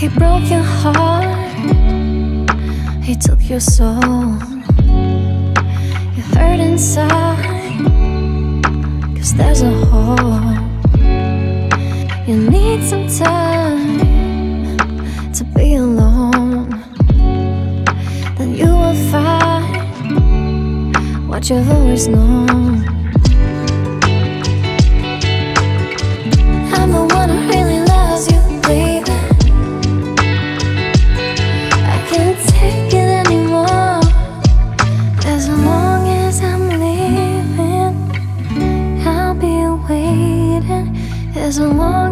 He broke your heart. He took your soul. You hurt inside. Cause there's a hole. You need some time To be alone. Then you will find What you've always known. As long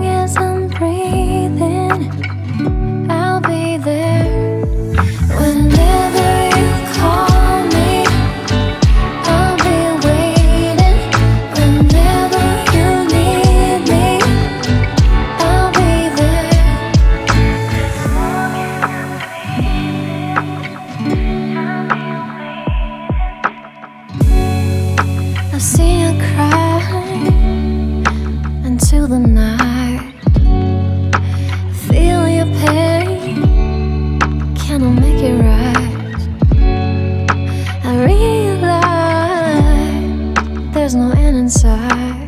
there's no end in sight.